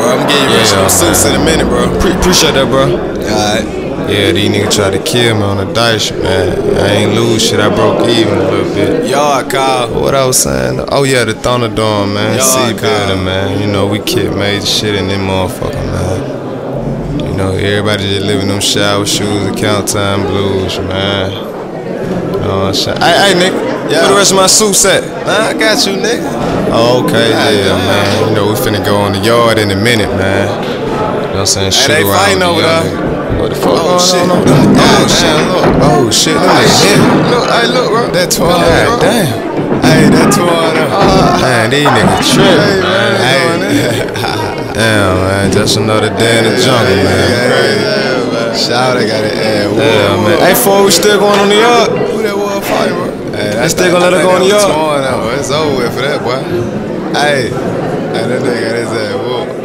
bro. I'm getting you rich Yeah, on suits in a minute, bro. Pre- appreciate that, bro. Alright. Yeah, these niggas tried to kill me on the dice, man. I ain't lose shit. I broke even a little bit. Yard call. What I was saying? Oh yeah, the Thunderdome, man. Y'all C call. building, man. You know we kid major shit in them motherfucker, man. You know everybody just living them shower shoes, the count time blues, man. You know what I'm saying? Hey, hey, nigga. Yeah. Where the rest of my suits at? Nah, I got you, nigga. Oh, okay, God yeah, man. You know we finna go on the yard in a minute, man. You know what I'm saying? Shoot they fighting over there. What the fuck Oh, going shit. on over oh, there? Oh, Oh, shit. shit, look. Oh, shit, look at shit. that. Look, hey, look, bro. That twirl, God bro. damn. Hey, that twirl. Ah. Man, these niggas tripping, man. Hey, Damn, man. Just another day in the jungle, man. Shout I got it. Hey, Yeah, man. Hey, fool, we still going on the yard? Who that was fighting, bro? Hey, They still gonna let her go in the yard? Torn out. It's over for that, boy. Hey, hey, that nigga his ass whooped.